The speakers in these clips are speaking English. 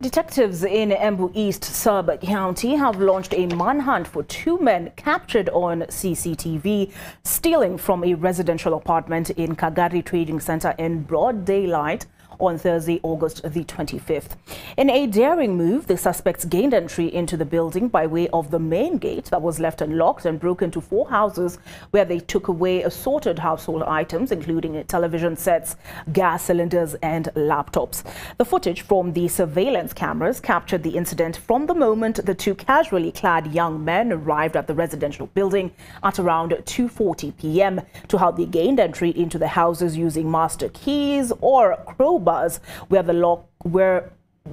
Detectives in Embu East Sub County have launched a manhunt for two men captured on CCTV stealing from a residential apartment in Kagari Trading Center in broad daylight on Thursday, August the 25th. In a daring move, the suspects gained entry into the building by way of the main gate that was left unlocked and broke into four houses where they took away assorted household items, including television sets, gas cylinders and laptops. The footage from the surveillance cameras captured the incident from the moment the two casually clad young men arrived at the residential building at around 2.40 p.m. to how they gained entry into the houses using master keys or crowbars bars where the lock where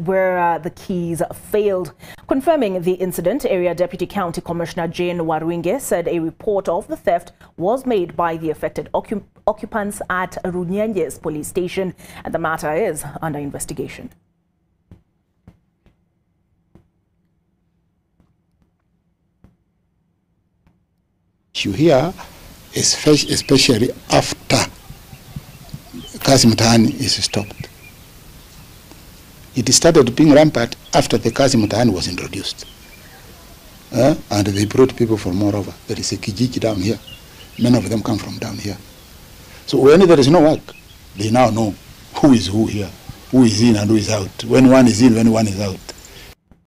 where uh, the keys failed. Confirming the incident, Area Deputy County Commissioner Jane Waruinge said a report of the theft was made by the affected occup occupants at Runyenjes police station and the matter is under investigation. issue here, especially after Kazi is stopped. It started being rampant after the Kazi was introduced. Uh, and they brought people from over. There is a Kijiji down here. Many of them come from down here. So when there is no work, they now know who is who here, who is in and who is out. When one is in, when one is out.